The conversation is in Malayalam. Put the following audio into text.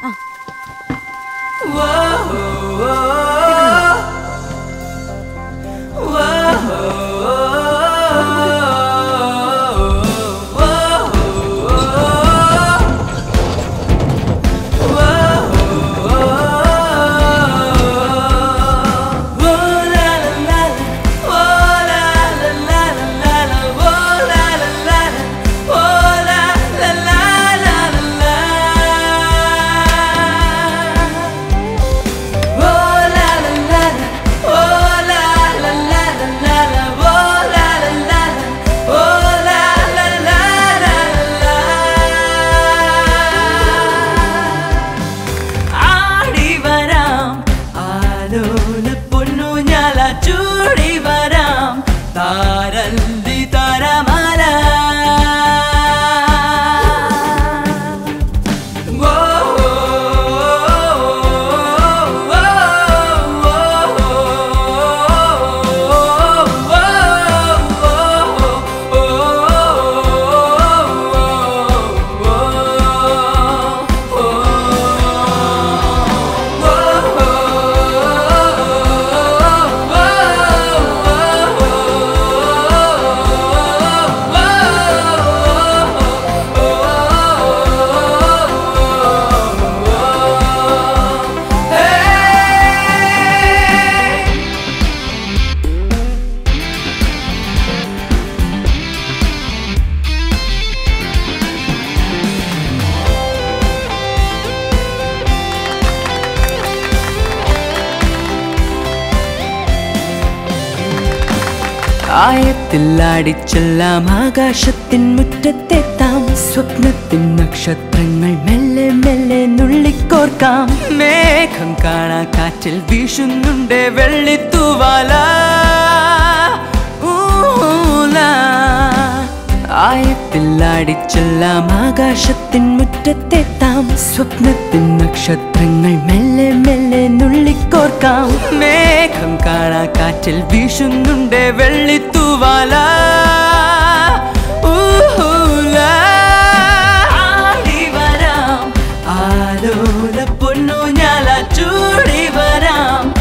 啊。哦 ഞാല ആയത്തിൽ ആടിച്ചെല്ലാം ആകാശത്തിൻ മുറ്റത്തെത്താം സ്വപ്നത്തിൻ നക്ഷത്രങ്ങൾ മെല്ലെ മെല്ലെ നുള്ളിക്കോർക്കാം. മേഘം കാണാ കാറ്റിൽ വീശുന്നുണ്ട് വെള്ളിത്തൂവാല പ്രായത്തിൽ അടിച്ചെല്ലാം ആകാശത്തിൻ മുറ്റത്തെത്താം സ്വപ്നത്തിൻ നക്ഷത്രങ്ങൾ മെല്ലെ മെല്ലെ നുള്ളിക്കോർക്കാം. മേഘം കാണാ കാറ്റിൽ വീശുന്നുണ്ട് വെള്ളിത്തൂവാല. പൊന്നു ചൂടി വരാം